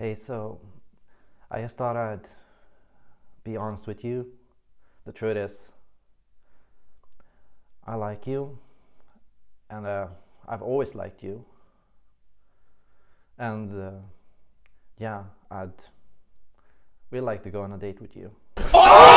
Hey, so I just thought I'd be honest with you. The truth is, I like you, and uh, I've always liked you. And uh, yeah, I'd really like to go on a date with you. Oh!